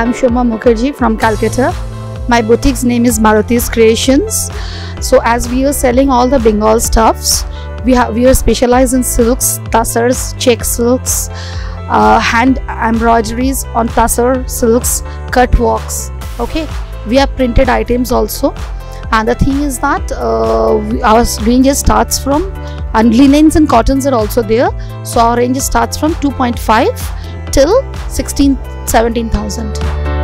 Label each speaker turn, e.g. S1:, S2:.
S1: I'm Shoma Mukherjee from Calcutta. My boutique's name is Maruti's Creations. So as we are selling all the Bengal stuffs, we have we are specialized in silks, tussars, check silks, uh, hand embroideries on tussar silks, cut works. Okay, we have printed items also. And the thing is that uh, our range starts from and linens and cottons are also there. So our range starts from 2.5 till 16 17000